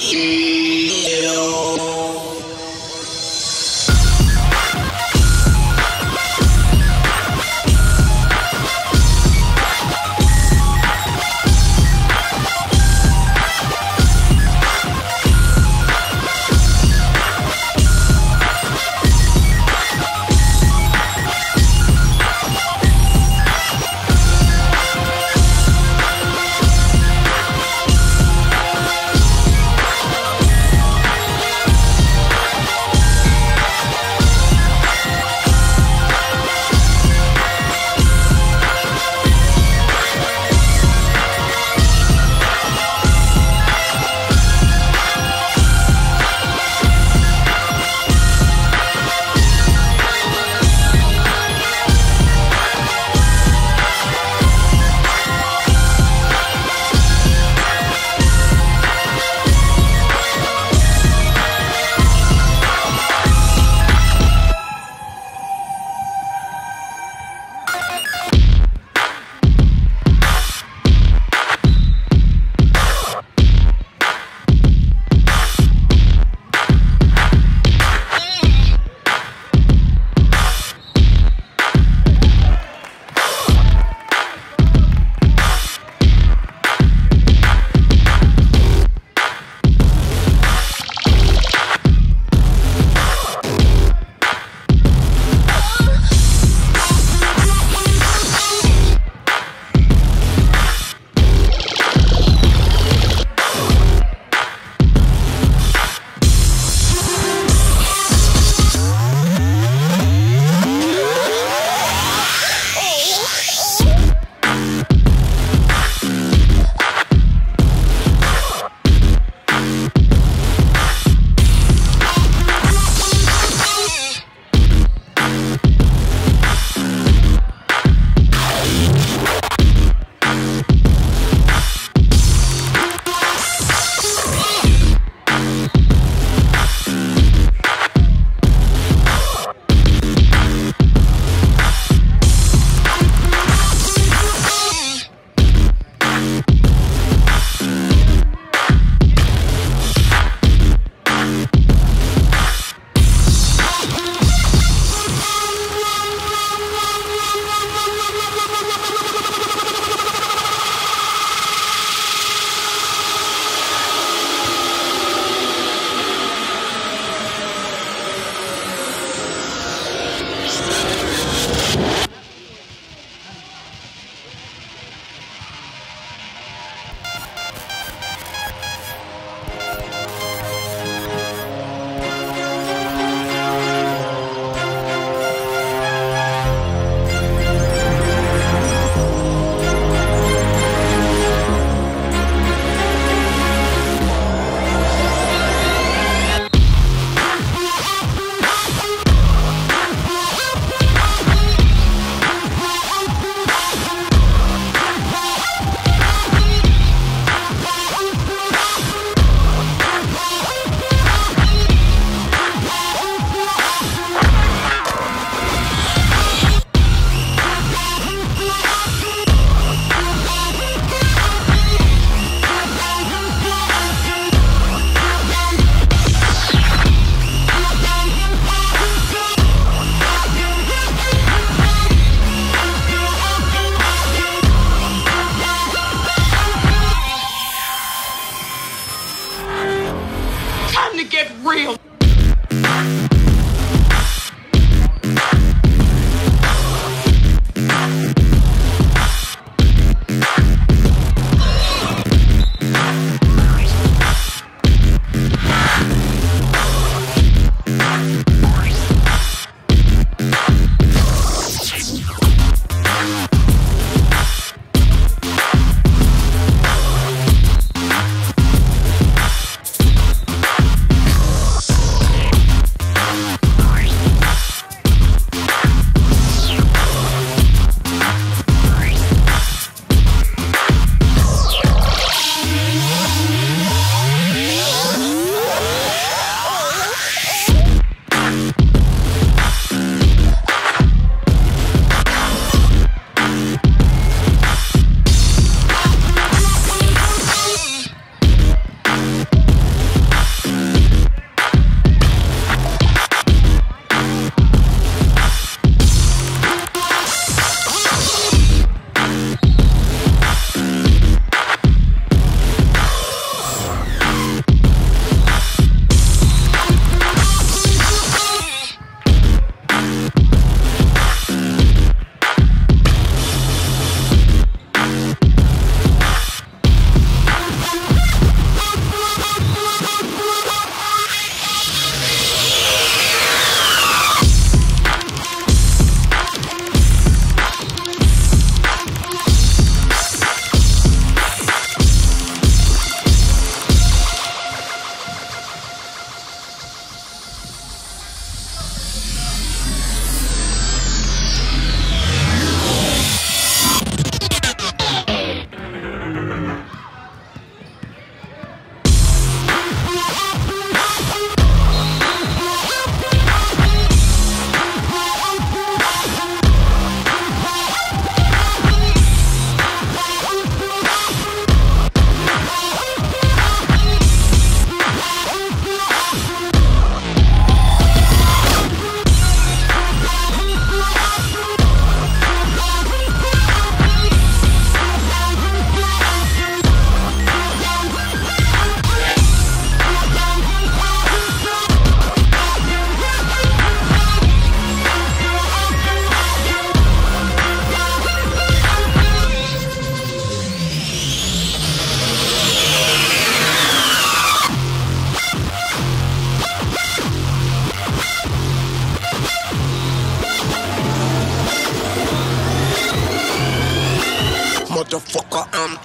Sheesh. I'm.